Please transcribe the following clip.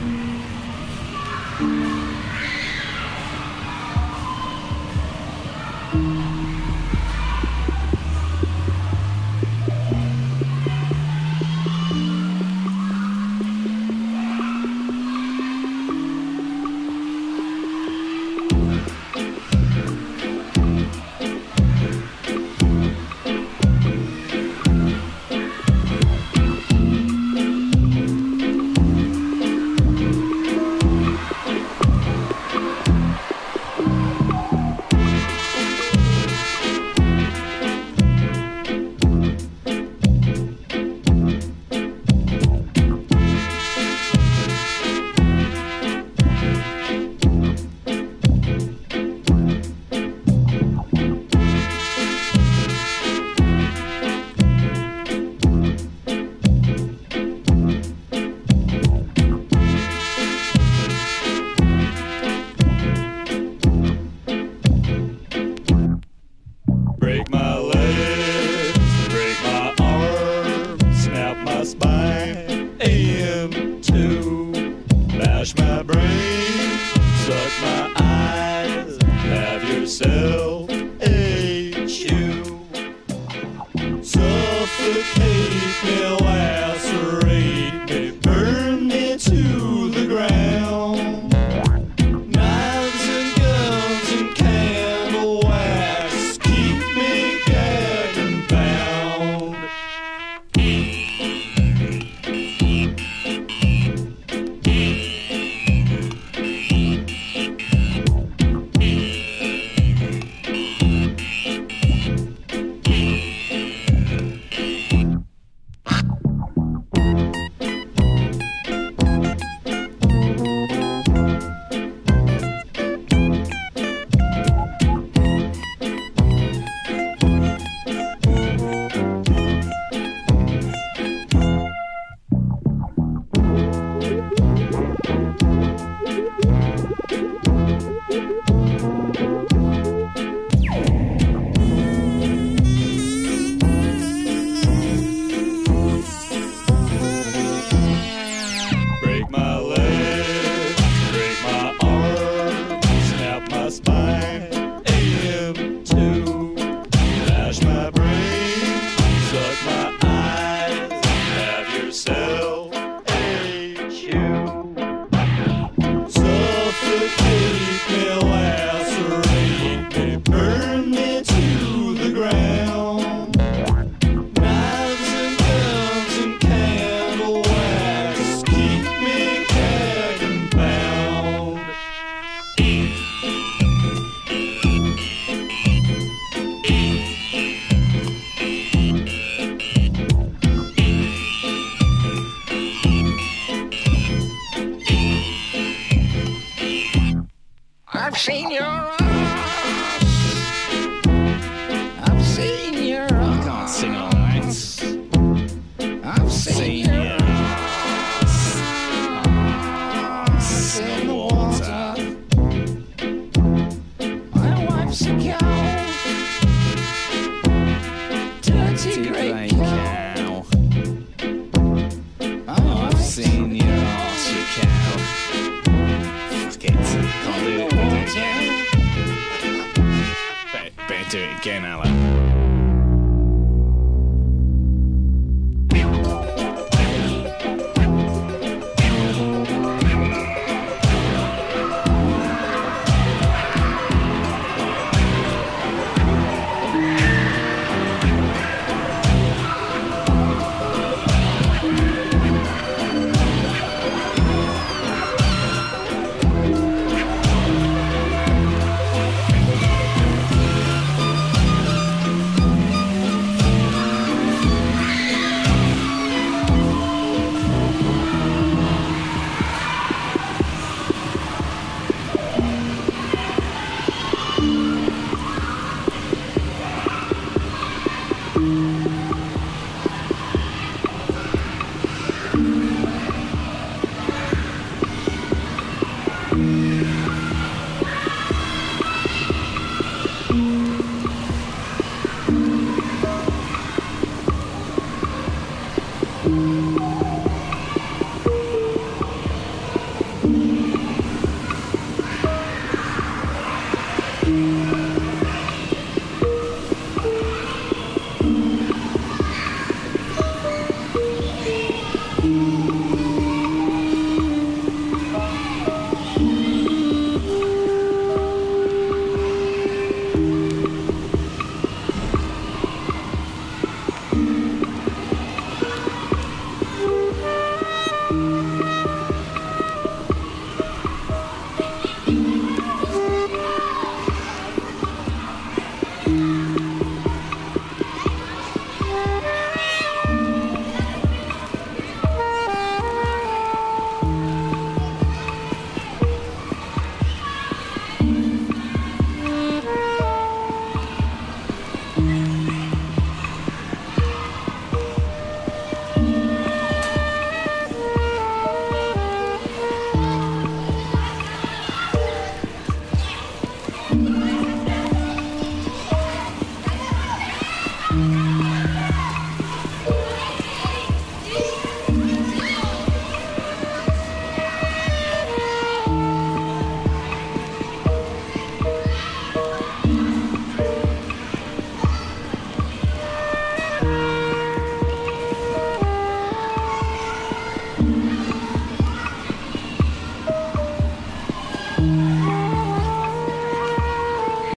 Mm-hmm. my brain, suck my eyes, have yourself. seen your eyes. I've seen your eyes. You can't sing on. do it again, Alan.